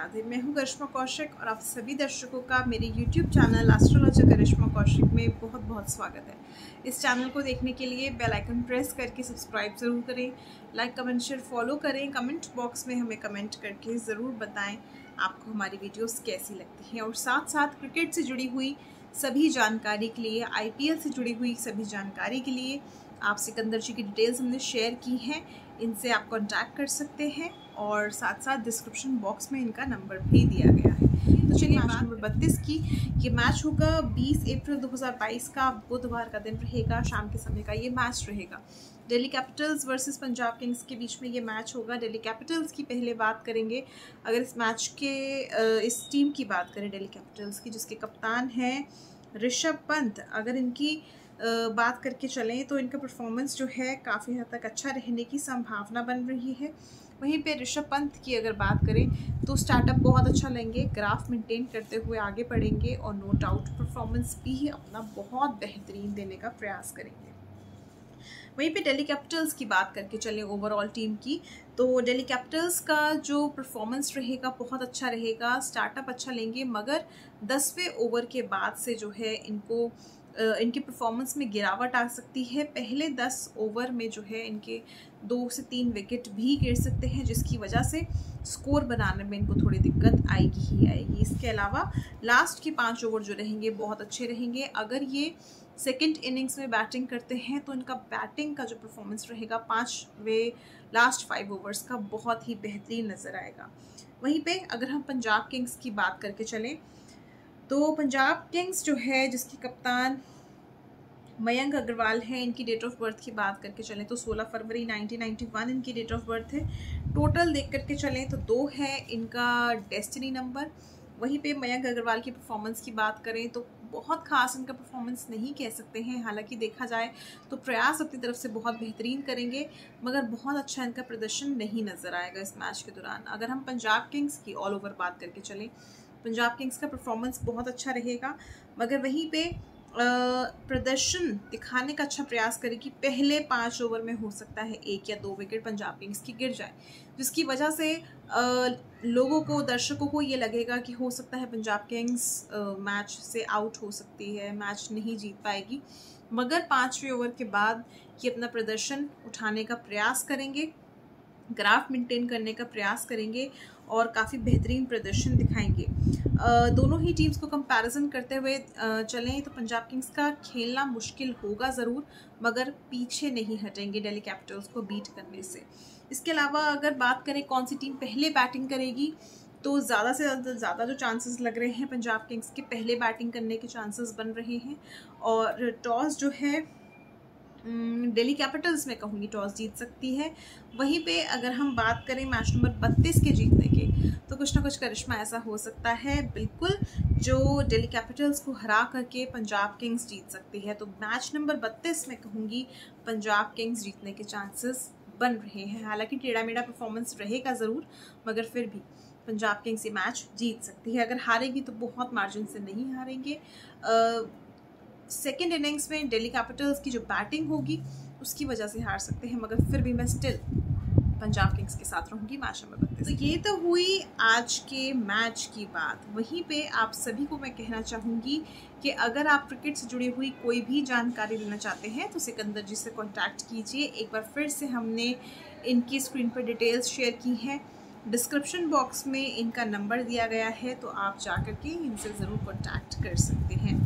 करिश्मा कौशिक और आप सभी दर्शकों का मेरे YouTube channel astrologer Karishma Kaushik में बहुत बहुत स्वागत है। इस चैनल को देखने के लिए बेल आइकन प्रेस करके सब्सक्राइब ज़रूर करें। लाइक कमेंट शेयर फॉलो करें। कमेंट बॉक्स में हमें कमेंट करके ज़रूर बताएँ आपको हमारी वीडियोस कैसी लगती हैं। और साथ साथ क्रिकेट से जुड़ी हुई सभी जानकारी के लिए आईपीएल से जुड़ी हुई सभी जानकारी के लिए आप सिकंदर जी की डिटेल्स हमने शेयर की हैं इनसे आप कॉन्टैक्ट कर सकते हैं और साथ साथ डिस्क्रिप्शन बॉक्स में इनका नंबर भी दिया गया है। तो चलिए मैच नंबर बत्तीस की ये मैच होगा 20 अप्रैल 2022 का बुधवार का दिन रहेगा शाम के समय का ये मैच रहेगा। Delhi Capitals versus Punjab Kings के बीच में ये मैच होगा। दिल्ली कैपिटल्स की पहले बात करेंगे। अगर इस मैच के इस टीम की बात करें दिल्ली कैपिटल्स की जिसके कप्तान हैं ऋषभ पंत अगर इनकी बात करके चलें तो इनका परफॉर्मेंस जो है काफ़ी हद तक अच्छा रहने की संभावना बन रही है। वहीं पे ऋषभ पंत की अगर बात करें तो स्टार्टअप बहुत अच्छा लेंगे ग्राफ मेंटेन करते हुए आगे बढ़ेंगे और नो डाउट परफॉर्मेंस भी अपना बहुत बेहतरीन देने का प्रयास करेंगे। वहीं पे दिल्ली कैपिटल्स की बात करके चलें ओवरऑल टीम की तो दिल्ली कैपिटल्स का जो परफॉर्मेंस रहेगा बहुत अच्छा रहेगा स्टार्टअप अच्छा लेंगे, मगर दसवें ओवर के बाद से जो है इनको इनकी परफॉर्मेंस में गिरावट आ सकती है। पहले दस ओवर में जो है इनके दो से तीन विकेट भी गिर सकते हैं, जिसकी वजह से स्कोर बनाने में इनको थोड़ी दिक्कत आएगी ही आएगी। इसके अलावा लास्ट के पाँच ओवर जो रहेंगे, बहुत अच्छे रहेंगे। अगर ये सेकेंड इनिंग्स में बैटिंग करते हैं तो इनका बैटिंग का जो परफॉर्मेंस रहेगा, पाँच वे लास्ट फाइव ओवर्स का बहुत ही बेहतरीन नज़र आएगा। वहीं पे अगर हम पंजाब किंग्स की बात करके चलें तो पंजाब किंग्स जो है, जिसकी कप्तान मयंक अग्रवाल है, इनकी डेट ऑफ़ बर्थ की बात करके चलें तो 16 फरवरी 1991 इनकी डेट ऑफ़ बर्थ है। टोटल देख करके चलें तो दो है, इनका डेस्टिनी नंबर वहीं पे मयंक अग्रवाल की परफॉर्मेंस की बात करें तो बहुत खास इनका परफॉर्मेंस नहीं कह सकते हैं। हालाँकि देखा जाए तो प्रयास अपनी तरफ़ से बहुत बेहतरीन करेंगे, मगर बहुत अच्छा इनका प्रदर्शन नहीं नज़र आएगा इस मैच के दौरान। अगर हम पंजाब किंग्स की ऑल ओवर बात करके चलें पंजाब किंग्स का परफॉर्मेंस बहुत अच्छा रहेगा। मगर वहीं पे प्रदर्शन दिखाने का अच्छा प्रयास करेगी पहले पाँच ओवर में हो सकता है एक या दो विकेट पंजाब किंग्स की गिर जाए। जिसकी वजह से लोगों को, दर्शकों को ये लगेगा कि हो सकता है पंजाब किंग्स मैच से आउट हो सकती है मैच नहीं जीत पाएगी। मगर पाँचवें ओवर के बाद ये अपना प्रदर्शन उठाने का प्रयास करेंगे। ग्राफ मेंटेन करने का प्रयास करेंगे और काफ़ी बेहतरीन प्रदर्शन दिखाएँगे। दोनों ही टीम्स को कंपैरिजन करते हुए चलें तो पंजाब किंग्स का खेलना मुश्किल होगा ज़रूर, मगर पीछे नहीं हटेंगे दिल्ली कैपिटल्स को बीट करने से। इसके अलावा अगर बात करें कौन सी टीम पहले बैटिंग करेगी तो ज़्यादा से ज़्यादा जो चांसेस लग रहे हैं पंजाब किंग्स के पहले बैटिंग करने के चांसेस बन रहे हैं। और टॉस जो है दिल्ली कैपिटल्स में कहूँगी टॉस जीत सकती है। वहीं पे अगर हम बात करें मैच नंबर बत्तीस के जीतने के तो कुछ ना कुछ करिश्मा ऐसा हो सकता है, बिल्कुल, जो दिल्ली कैपिटल्स को हरा करके पंजाब किंग्स जीत सकती है। तो मैच नंबर बत्तीस में कहूँगी पंजाब किंग्स जीतने के चांसेस बन रहे हैं। हालाँकि टेढ़ा मेढ़ा परफॉर्मेंस रहेगा ज़रूर, मगर फिर भी पंजाब किंग्स ये मैच जीत सकती है। अगर हारेगी तो बहुत मार्जिन से नहीं हारेंगे। सेकेंड इनिंग्स में दिल्ली कैपिटल्स की जो बैटिंग होगी, उसकी वजह से हार सकते हैं, मगर फिर भी मैं स्टिल पंजाब किंग्स के साथ रहूँगी मैच नंबर बत्तीस। तो ये तो हुई आज के मैच की बात। वहीं पे आप सभी को मैं कहना चाहूँगी कि अगर आप क्रिकेट से जुड़ी हुई कोई भी जानकारी लेना चाहते हैं तो सिकंदर जी से कॉन्टैक्ट कीजिए। एक बार फिर से हमने इनकी स्क्रीन पर डिटेल्स शेयर की हैं। डिस्क्रिप्शन बॉक्स में इनका नंबर दिया गया है तो आप जा कर के इनसे ज़रूर कॉन्टैक्ट कर सकते हैं।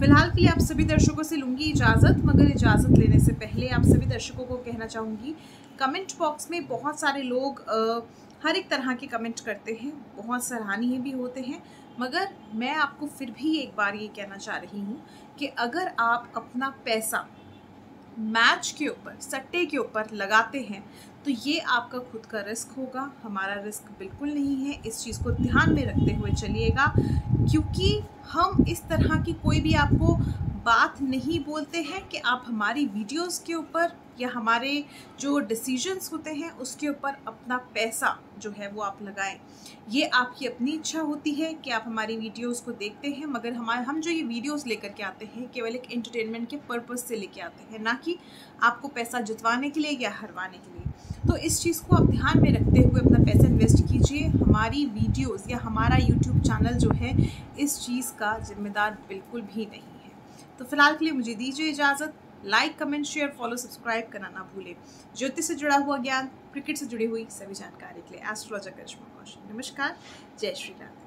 फ़िलहाल के लिए आप सभी दर्शकों से लूँगी इजाज़त मगर इजाज़त लेने से पहले आप सभी दर्शकों को कहना चाहूँगी कमेंट बॉक्स में बहुत सारे लोग आ, हर एक तरह के कमेंट करते हैं बहुत सराहनीय भी होते हैं मगर मैं आपको फिर भी एक बार ये कहना चाह रही हूँ कि अगर आप अपना पैसा मैच के ऊपर सट्टे के ऊपर लगाते हैं तो ये आपका खुद का रिस्क होगा, हमारा रिस्क बिल्कुल नहीं है। इस चीज़ को ध्यान में रखते हुए चलिएगा, क्योंकि हम इस तरह की कोई भी आपको बात नहीं बोलते हैं कि आप हमारी वीडियोस के ऊपर या हमारे जो डिसीजंस होते हैं, उसके ऊपर अपना पैसा जो है वो आप लगाएँ। ये आपकी अपनी इच्छा होती है कि आप हमारी वीडियोस को देखते हैं, मगर हमारे हम जो ये वीडियोस लेकर के आते हैं, केवल एक एंटरटेनमेंट के पर्पज़ से लेके आते हैं, ना कि आपको पैसा जितवाने के लिए या हरवाने के लिए। तो इस चीज़ को आप ध्यान में रखते हुए अपना पैसा इन्वेस्ट कीजिए। हमारी वीडियोज़ या हमारा यूट्यूब चैनल जो है, इस चीज़ का जिम्मेदार बिल्कुल भी नहीं। तो फ़िलहाल के लिए मुझे दीजिए इजाज़त like comment share follow subscribe करना ना भूलें। ज्योतिष से जुड़ा हुआ ज्ञान, क्रिकेट से जुड़ी हुई सभी जानकारी के लिए एस्ट्रोलॉजर करिश्मा कौशल नमस्कार, जय श्री राम।